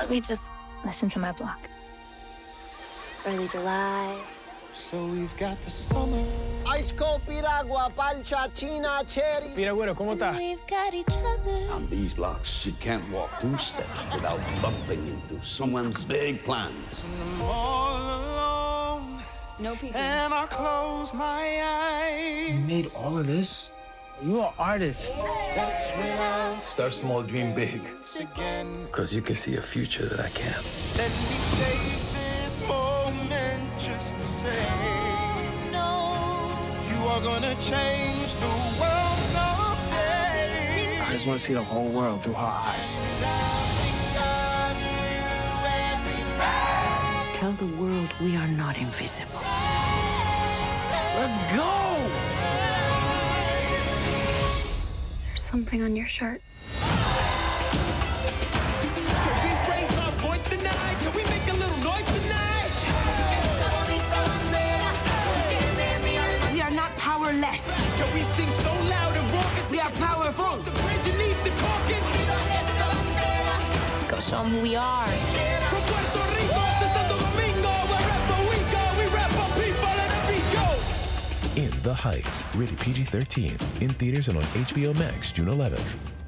Let me just listen to my block. Early July. So we've got the summer. Ice cold piragua, palcha, china, cherry. Mira, güero, ¿cómo está? We've got each other. On these blocks, you can't walk two steps without bumping into someone's big plans. All alone. No peeking. And I close my eyes. You made all of this? You're an artist. That's when I'll Start small, dream big. Because you can see a future that I can't. Let me take this moment just to say you are gonna change the world someday. I just want to see the whole world through her eyes. Tell the world we are not invisible. Let's go! There's something on your shirt. Can we raise our voice tonight? Can we make a little noise tonight? We are not powerless. Can we sing so loud and raucous? We are powerful. The bridge in East Caucus. Go show them who we are. The Heights, rated PG 13, in theaters and on HBO Max June 11th.